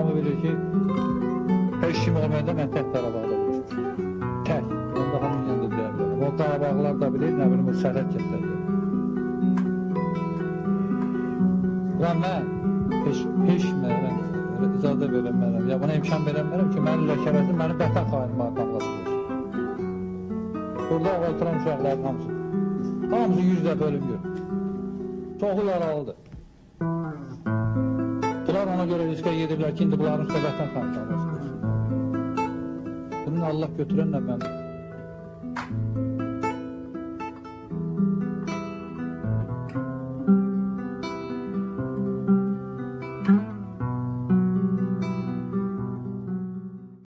Hamı bilir ki, heç kim olmayanda mən tək Qarabağda vuruşmuşum. Tək. Onda hamının yanında deyə bilərəm. O Qarabağlar da bilir, nə bilim, o sərhəd kəndlərdə. Ulan mən heç, heç mənə izadə verənmərəm. Ya buna imkan verənmərəm ki, məni ləkələsin, məni vətən xaini makamlasın. Burada oturan uşaqların hamısı. Hamısı yüz dəfə ölüm görür. Çoxu yaralıdır. ona görə rüzgar yediblər ki, indi bunların söhbətdən xəbər Bunun Allah götürənlə mən